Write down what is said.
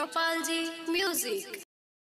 Chopalji Music.